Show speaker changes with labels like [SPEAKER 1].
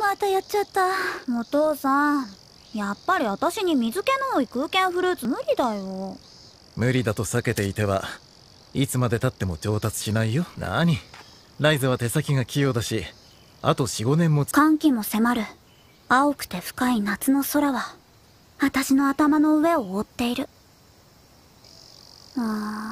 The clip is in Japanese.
[SPEAKER 1] またやっちゃった。お父さんやっぱり私に水気の多い空間フルーツ無理だよ。
[SPEAKER 2] 無理だと避けていてはいつまでたっても上達しないよ。何ライズは手先が器用だしあと45年も
[SPEAKER 1] 寒気も迫る。青くて深い夏の空は私の頭の上を覆っている。ああ